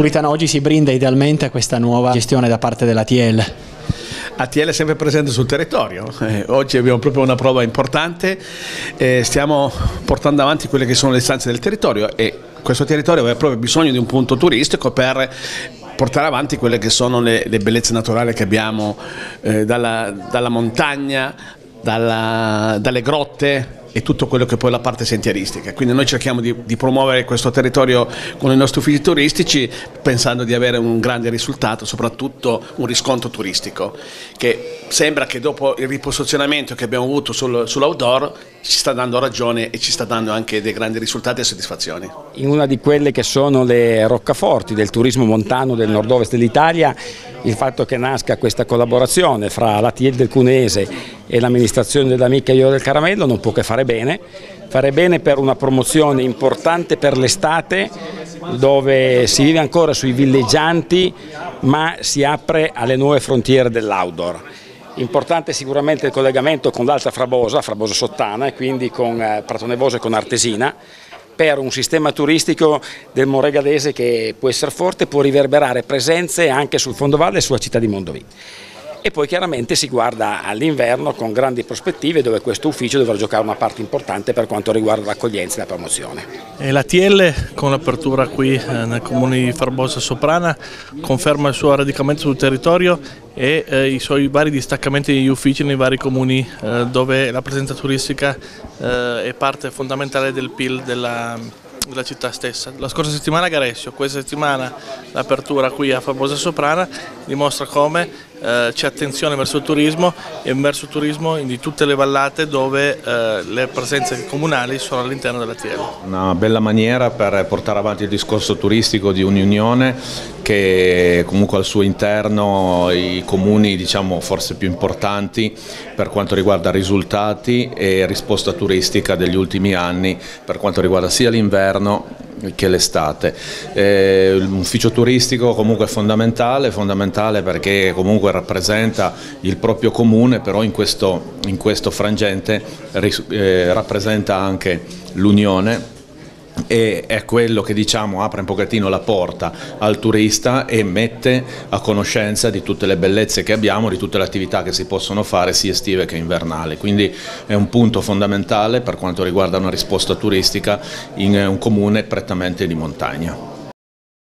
Puritana oggi si brinda idealmente a questa nuova gestione da parte dell'ATL. ATL è sempre presente sul territorio, eh, oggi abbiamo proprio una prova importante, eh, stiamo portando avanti quelle che sono le istanze del territorio e questo territorio aveva proprio bisogno di un punto turistico per portare avanti quelle che sono le, le bellezze naturali che abbiamo eh, dalla, dalla, montagna, dalla, dalle grotte, e tutto quello che poi la parte sentieristica. Quindi noi cerchiamo di, di, promuovere questo territorio con i nostri uffici turistici pensando di avere un grande risultato, soprattutto un riscontro turistico, che sembra che dopo il riposizionamento che abbiamo avuto sul, sull'outdoor ci sta dando ragione e ci sta dando anche dei grandi risultati e soddisfazioni. In una di quelle che sono le roccaforti del turismo montano del nord-ovest dell'Italia, il fatto che nasca questa collaborazione fra l'ATL del Cunese e l'amministrazione dell'Amica Io del Caramello non può che fare bene, fare bene per una promozione importante per l'estate dove si vive ancora sui villeggianti ma si apre alle nuove frontiere dell'outdoor. Importante sicuramente il collegamento con l'Alta Frabosa, Frabosa Sottana e quindi con eh, Prato Nevoso e con Artesina per un sistema turistico del Moregalese che può essere forte, può riverberare presenze anche sul fondovalle e sulla città di Mondovì e poi chiaramente si guarda all'inverno con grandi prospettive dove questo ufficio dovrà giocare una parte importante per quanto riguarda l'accoglienza e la promozione. E la TL con l'apertura qui eh, nel comune di Farbosa Soprana conferma il suo radicamento sul territorio e eh, i suoi vari distaccamenti degli uffici nei vari comuni eh, dove la presenza turistica eh, è parte fondamentale del PIL della, della città stessa. La scorsa settimana a Garessio, questa settimana l'apertura qui a Famosa Soprana dimostra come eh, c'è attenzione verso il turismo e verso il turismo di tutte le vallate dove eh, le presenze comunali sono all'interno della TL. Una bella maniera per portare avanti il discorso turistico di un'unione che comunque al suo interno i comuni diciamo, forse più importanti per quanto riguarda risultati e risposta turistica degli ultimi anni per quanto riguarda sia l'inverno che l'estate. Eh, l'ufficio turistico comunque è fondamentale, fondamentale perché comunque rappresenta il proprio comune, però in questo, in questo frangente eh, rappresenta anche l'unione e è quello che diciamo apre un pochettino la porta al turista e mette a conoscenza di tutte le bellezze che abbiamo, di tutte le attività che si possono fare sia estive che invernali, quindi è un punto fondamentale per quanto riguarda una risposta turistica in un comune prettamente di montagna.